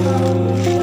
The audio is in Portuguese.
Senhor.